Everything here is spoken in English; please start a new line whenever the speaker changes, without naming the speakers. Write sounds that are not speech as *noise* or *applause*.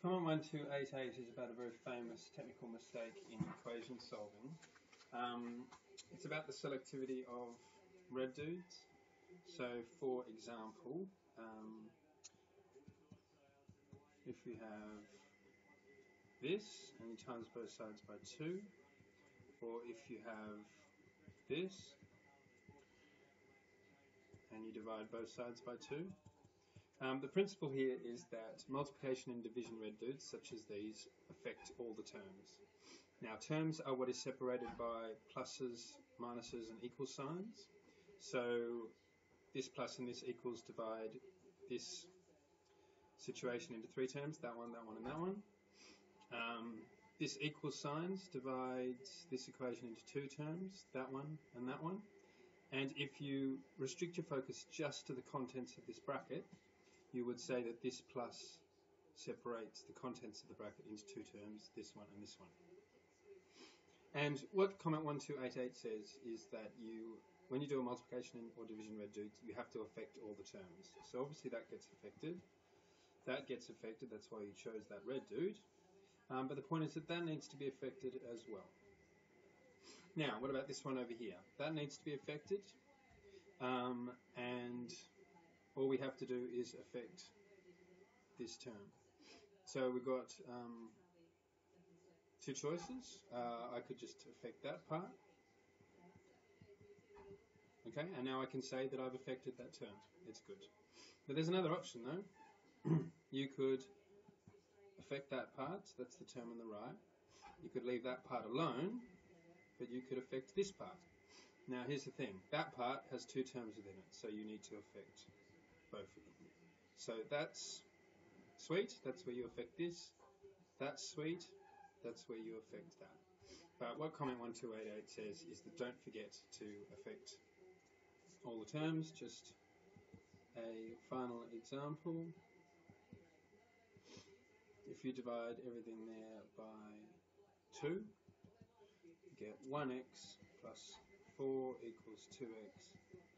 Comment 1288 is about a very famous technical mistake in equation solving. Um, it's about the selectivity of red dudes. So, for example, um, if we have this and you times both sides by 2, or if you have this and you divide both sides by 2, um, the principle here is that multiplication and division red dudes, such as these, affect all the terms. Now, terms are what is separated by pluses, minuses, and equal signs. So, this plus and this equals divide this situation into three terms, that one, that one, and that one. Um, this equal signs divides this equation into two terms, that one and that one. And if you restrict your focus just to the contents of this bracket, you would say that this plus separates the contents of the bracket into two terms, this one and this one. And what comment 1288 says is that you, when you do a multiplication or division red dude, you have to affect all the terms. So obviously that gets affected. That gets affected, that's why you chose that red dude. Um, but the point is that that needs to be affected as well. Now, what about this one over here? That needs to be affected. Um, and all we have to do is affect this term. So we've got um, two choices. Uh, I could just affect that part. Okay, and now I can say that I've affected that term. It's good. But there's another option though. *clears throat* you could affect that part, that's the term on the right. You could leave that part alone, but you could affect this part. Now here's the thing, that part has two terms within it, so you need to affect both of them. So that's sweet, that's where you affect this. That's sweet, that's where you affect that. But what comment 1288 says is that don't forget to affect all the terms, just a final example. If you divide everything there by 2, you get 1x plus 4 equals 2x plus 6.